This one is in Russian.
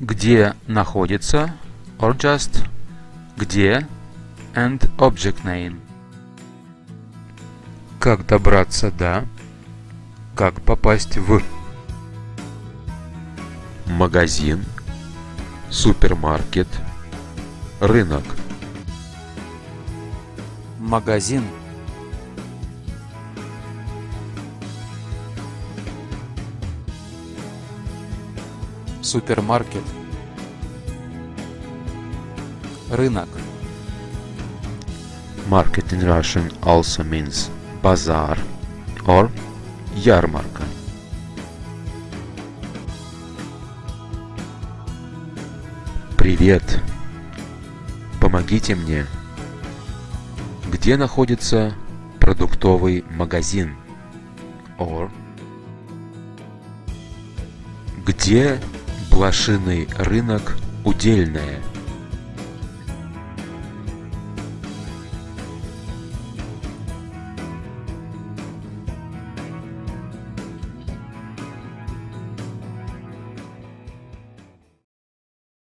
где находится or just где and object name. Как добраться до, как попасть в. Магазин, супермаркет, рынок, магазин, супермаркет, рынок. Market in Russian also means bazaar or ярмарка. Привет! Помогите мне. Где находится продуктовый магазин? Or Где блошиный рынок удельное?